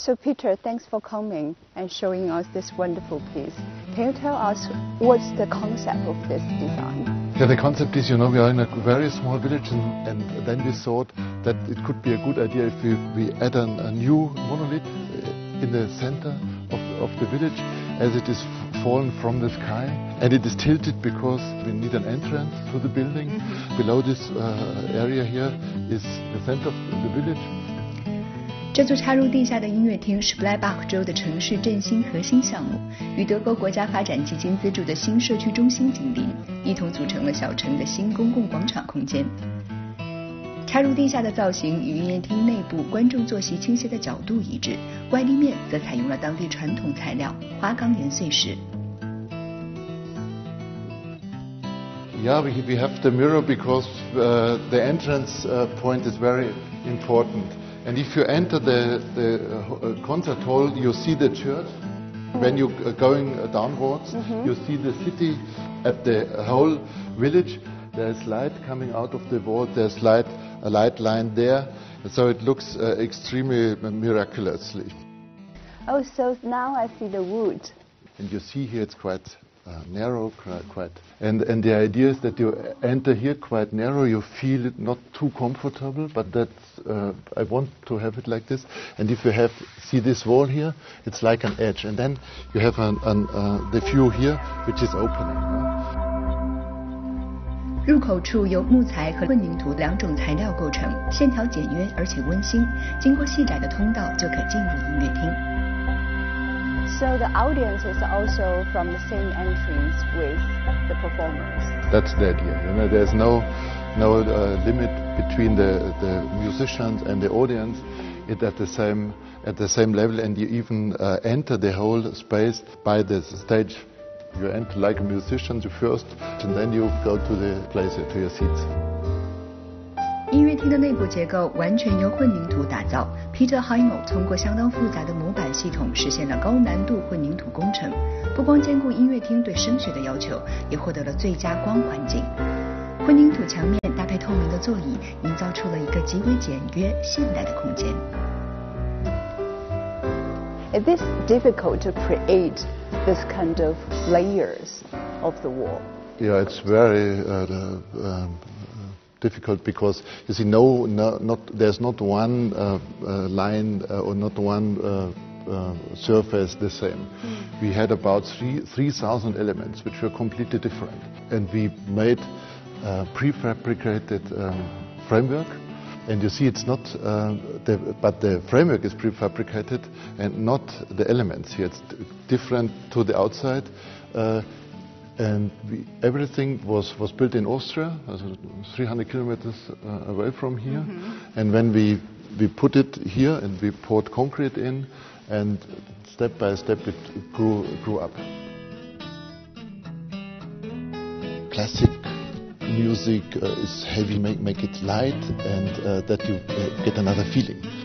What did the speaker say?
So Peter, thanks for coming and showing us this wonderful piece. Can you tell us what's the concept of this design? Yeah, the concept is, you know, we are in a very small village and, and then we thought that it could be a good idea if we, we add an, a new monolith in the center of, of the village as it is fallen from the sky and it is tilted because we need an entrance to the building. Mm -hmm. Below this uh, area here is the center of the village 这座插入地下的音乐厅是 Bleibach 州的城市振兴核心项目，与德国国家发展基金资助的新社区中心紧邻，一同组成了小城的新公共广场空间。插入地下的造型与音乐厅内部观众坐席倾斜的角度一致，外立面则采用了当地传统材料花岗岩碎石。Yeah, we we have the mirror because the entrance point is very important. And if you enter the, the concert hall, you see the church. When you're going downwards, mm -hmm. you see the city at the whole village. There's light coming out of the wall. There's light, a light line there. So it looks uh, extremely miraculously. Oh, so now I see the wood. And you see here it's quite uh, narrow, quite. And, and the idea is that you enter here quite narrow, you feel it not too comfortable, but that's, uh, I want to have it like this. And if you have, see this wall here, it's like an edge. And then you have an, an, uh, the view here, which is opening. 入口处由木材和混凝土两种材料构成，线条简约而且温馨。经过细窄的通道就可进入音乐厅。 So the audience is also from the same entrance with the performers. That's the idea. You know, there's no no uh, limit between the, the musicians and the audience. It at the same at the same level, and you even uh, enter the whole space by the stage. You enter like a musician You first, and then you go to the place to your seats. 音乐厅的内部结构完全由混凝土打造。Peter Heimel 通过相当复杂的模板系统实现了高难度混凝土工程，不光兼顾音乐厅对声学的要求，也获得了最佳光环境。混凝土墙面搭配透明的座椅，营造出了一个极为简约现代的空间。It is difficult to create this kind of layers of the wall. Yeah, it's very. Uh, uh, difficult because you see no, no not there's not one uh, uh, line uh, or not one uh, uh, surface the same. Mm. We had about three 3,000 elements which were completely different and we made prefabricated um, framework and you see it's not the, but the framework is prefabricated and not the elements here it's different to the outside and we, everything was, was built in Austria, 300 kilometers uh, away from here. Mm -hmm. And when we, we put it here and we poured concrete in, and step by step it grew, grew up. Classic music uh, is heavy, make, make it light, and uh, that you uh, get another feeling.